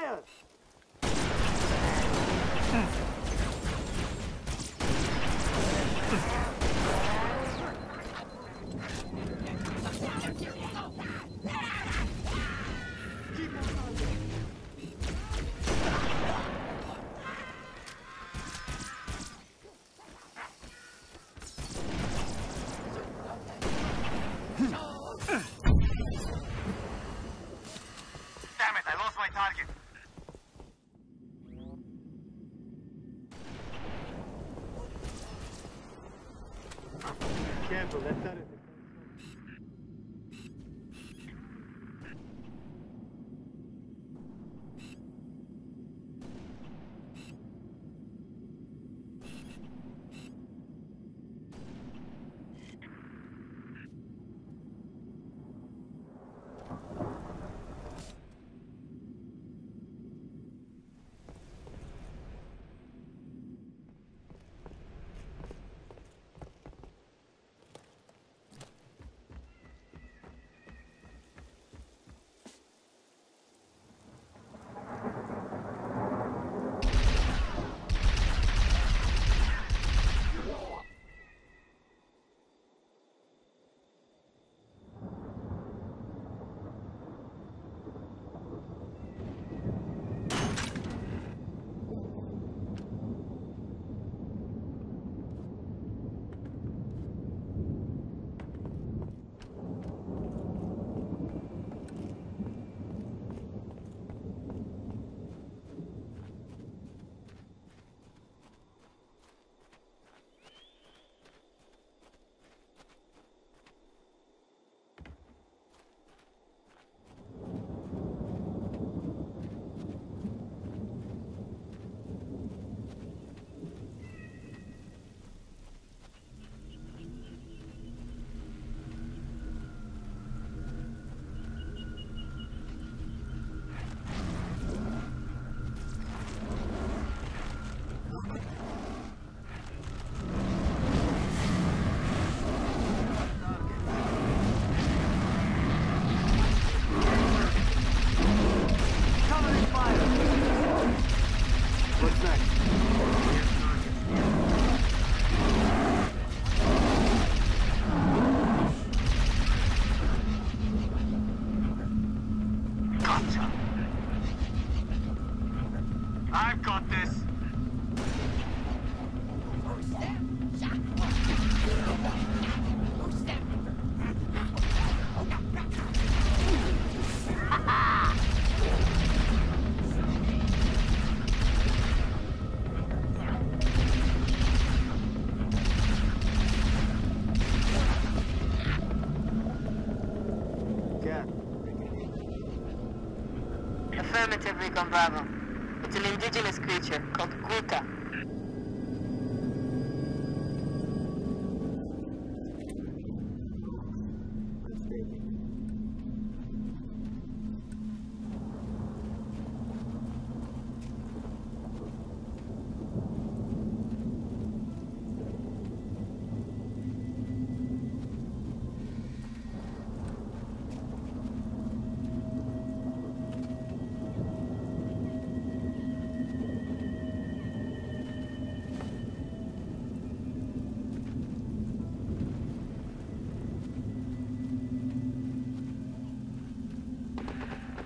fire! Affirmative, Recon Bravo. It's an indigenous creature called Guta.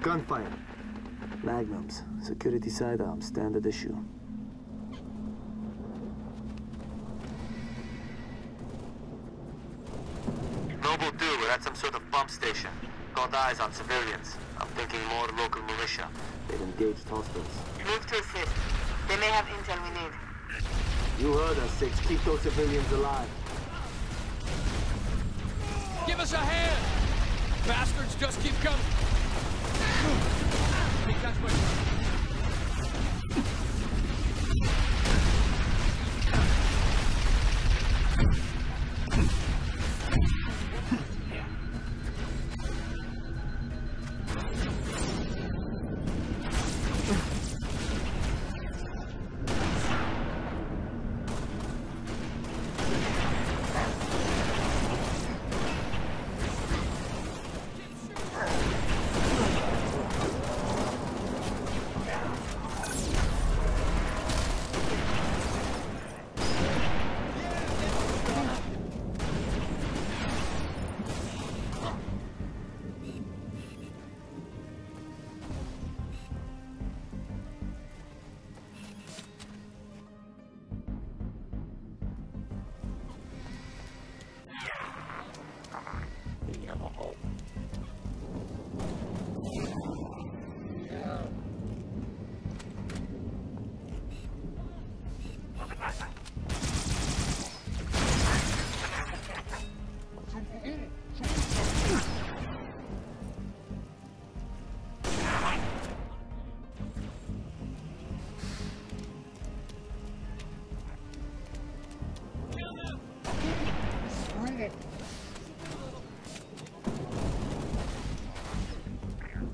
Gunfire. Magnums. Security sidearms. Standard issue. Noble 2, we're at some sort of pump station. Got eyes on civilians. I'm thinking more local militia. They've engaged hostiles. Move to assist. They may have intel we need. You heard us, Six. Keep those civilians alive. Give us a hand! Bastards just keep coming. Take that quick.